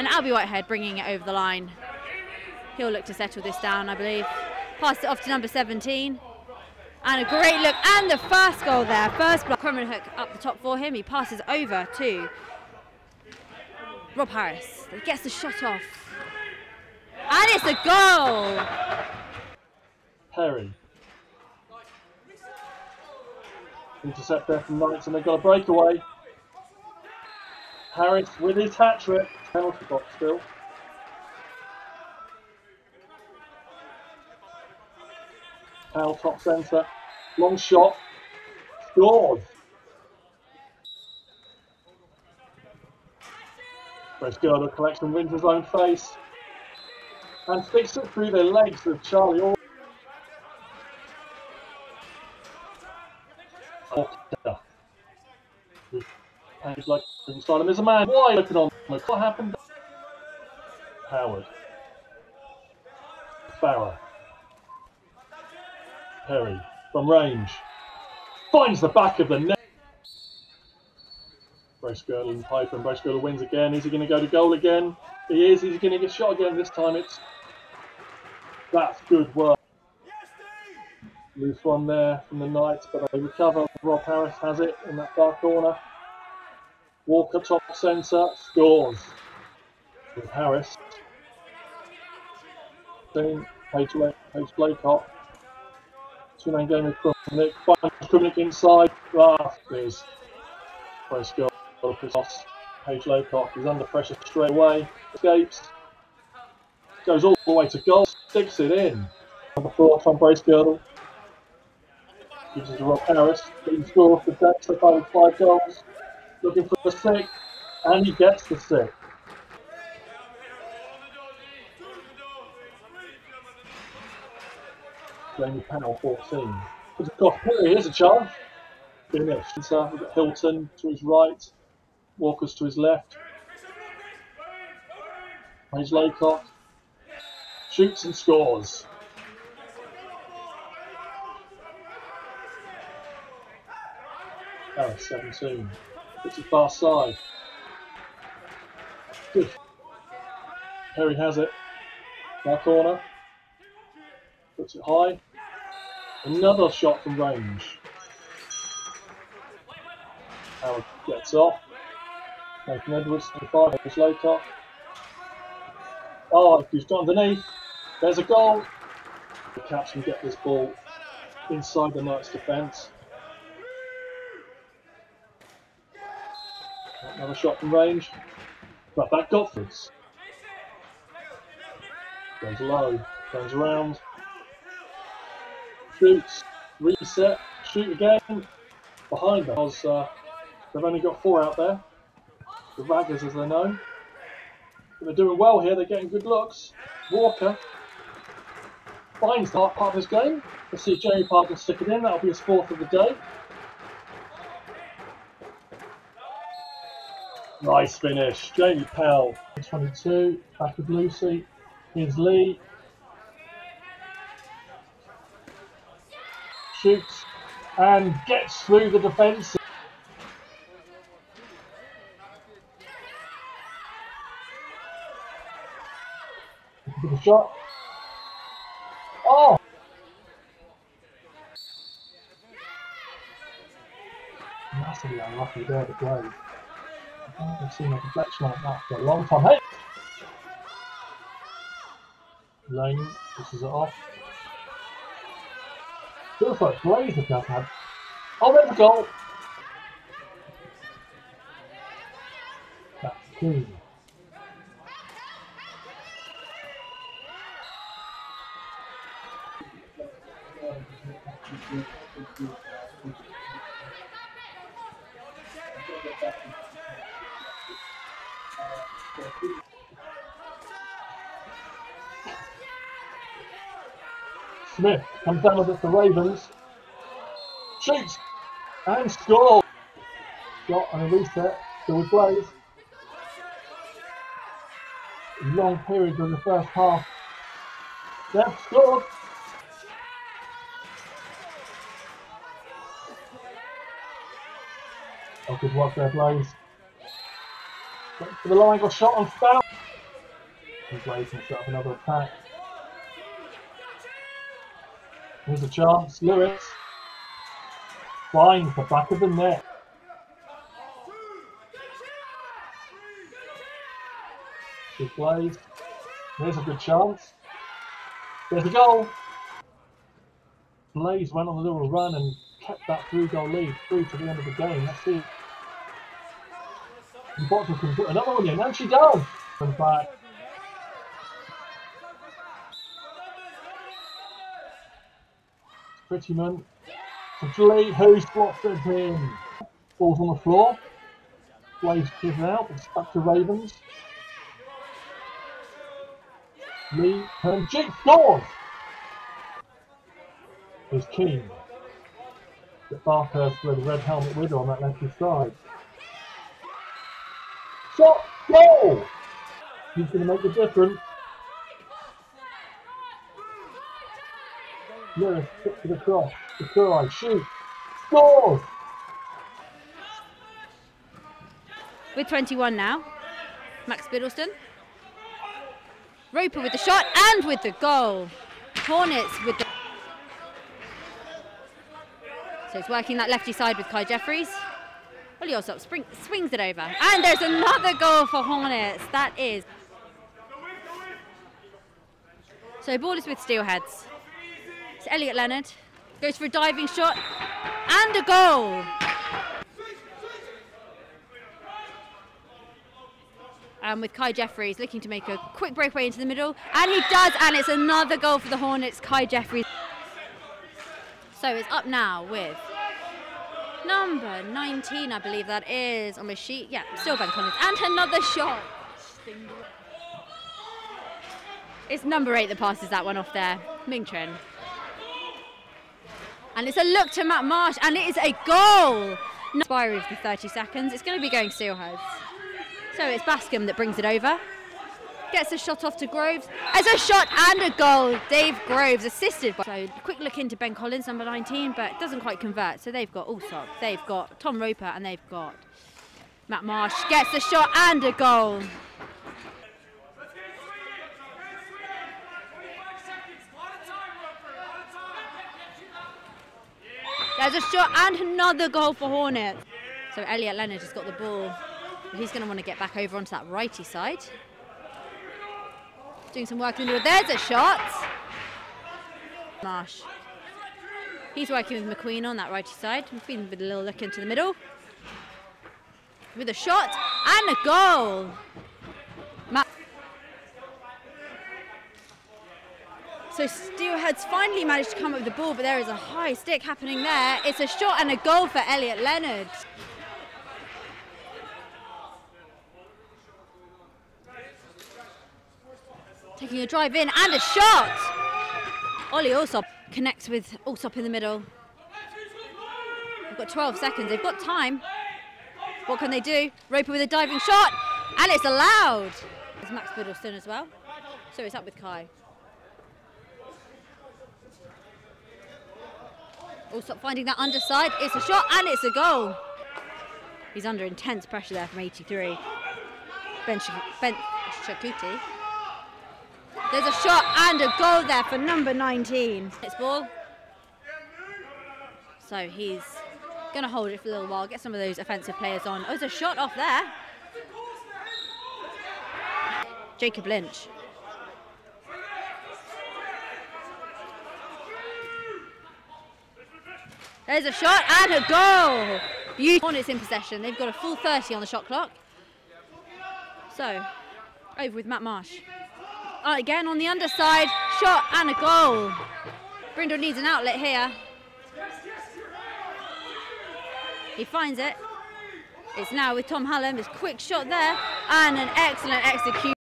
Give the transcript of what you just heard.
And Albie Whitehead bringing it over the line. He'll look to settle this down, I believe. Pass it off to number 17. And a great look, and the first goal there. First block, Crumman Hook up the top for him. He passes over to Rob Harris. He gets the shot off. And it's a goal! Perry. Intercept there from Knights, and they've got a breakaway. Harris with his hat trick. Penalty box still. Powell top centre. Long shot. Scores. Where's Girdle collection wins his own face. And sticks it through the legs of Charlie Orr. And he's like inside him is a man wide open on What happened? Howard. Farrer. Perry from range. Finds the back of the net. Bracegirdle and Piper and Bracegirdle wins again. Is he going to go to goal again? He is. Is he going to get shot again? This time it's. That's good work. Loose one there from the Knights, but they recover. Rob Harris has it in that far corner. Walker top centre scores with Harris. Page, Page Laycock. Two man game with Krumnick. Finds Krumnick inside. Ah, there's Bracegirdle. Cross. Page Laycock is under pressure straight away. Escapes. Goes all the way to goal. Sticks it in. Number four, Tom Bracegirdle. Gives it to Rob Harris. He scores for Dexter by five goals. Looking for the sixth. And he gets the sixth. Jamie Powell 14. But of course, here's a chance. Finished. So we've got Hilton to his right. Walker's to his left. Page Laycock. Shoots and scores. Oh, 17. Puts it far side. Good. Perry has it. Far corner. Puts it high. Another shot from range. Howard gets off. Nathan Edwards the five, Edwards Laycock. Oh, he's got underneath. There's a goal. The Caps can get this ball inside the Knights' defence. Another shot from range. But back Godfords. Goes low, turns around. Shoots, reset, shoot again. Behind them, because uh, they've only got four out there. The Raggers, as they're known. But they're doing well here, they're getting good looks. Walker finds the part of his game. Let's see Jamie Park can stick it in, that'll be his fourth of the day. Nice finish. Jamie Powell, 22, back of Lucy. Here's Lee. Shoots and gets through the defence. Good shot. Oh! Massively unlucky there to play. I haven't seen a deflection like that for a long time. Hey! Lane pushes it off. Feels like Blaze have just had. Oh, there's a goal! That's clean. Smith comes down with it for Ravens. Shoots and scores. Shot and a reset. Still with Blaze. Long period during the first half. They've scored. Oh, good work there, Blaze. For the line, got shot on foul. He's raising himself another attack. Here's a chance. Lewis finds the back of the net. Good plays. There's a good chance. There's a goal. Blaze went on a little run and kept that three goal lead through to the end of the game. Let's see. And Bottle can put another one in, and she does! And back. Prettyman to Lee, who slots it in. Falls on the floor. Blaze gives it out, it's back to Ravens. Lee turns cheek, scores! Is Keane. Get Barkhurst with a red helmet with on that left side. Shot, goal! He's going to make the difference. Lewis puts it across. The try, shoot, scores! With 21 now, Max Biddleston. Roper with the shot and with the goal. Hornets with the. So he's working that lefty side with Kai Jeffries. Ollie Alsop spring, swings it over. And there's another goal for Hornets. That is. So ball is with Steelheads. It's Elliot Leonard. Goes for a diving shot and a goal. Um, with Kai Jeffries looking to make a quick breakaway into the middle, and he does, and it's another goal for the Hornets. Kai Jeffries. So it's up now with number 19, I believe that is on my sheet. Yeah, still Ben Collins, and another shot. It's number eight that passes that one off there, Ming Chen. And it's a look to Matt Marsh, and it is a goal. Expiry of the 30 seconds. It's going to be going seal Steelheads. So it's Bascom that brings it over. Gets a shot off to Groves. as a shot and a goal. Dave Groves assisted by. So quick look into Ben Collins, number 19, but doesn't quite convert. So they've got Allsop, they've got Tom Roper, and they've got Matt Marsh. Gets a shot and a goal. There's a shot and another goal for Hornets. So Elliot Leonard has got the ball. He's going to want to get back over onto that righty side. Doing some work in the middle. There's a shot. Marsh. He's working with McQueen on that righty side. McQueen with a little look into the middle. With a shot and a goal. Ma so Steelheads finally managed to come up with the ball, but there is a high stick happening there. It's a shot and a goal for Elliot Leonard. Taking a drive in and a shot. Ollie Alsop connects with Alsop in the middle. They've got 12 seconds. They've got time. What can they do? Roper with a diving shot, and it's allowed. There's Max Biddleston as well. So it's up with Kai. Alsop finding that underside. It's a shot and it's a goal. He's under intense pressure there from 83. Ben, ben Shakuti. There's a shot and a goal there for number 19. It's ball. So he's going to hold it for a little while, get some of those offensive players on. Oh, there's a shot off there. Jacob Lynch. There's a shot and a goal. Beautiful. Hornets in possession. They've got a full 30 on the shot clock. So, over with Matt Marsh. Again on the underside, shot and a goal. Brindle needs an outlet here. He finds it. It's now with Tom Hallam. His quick shot there and an excellent execution.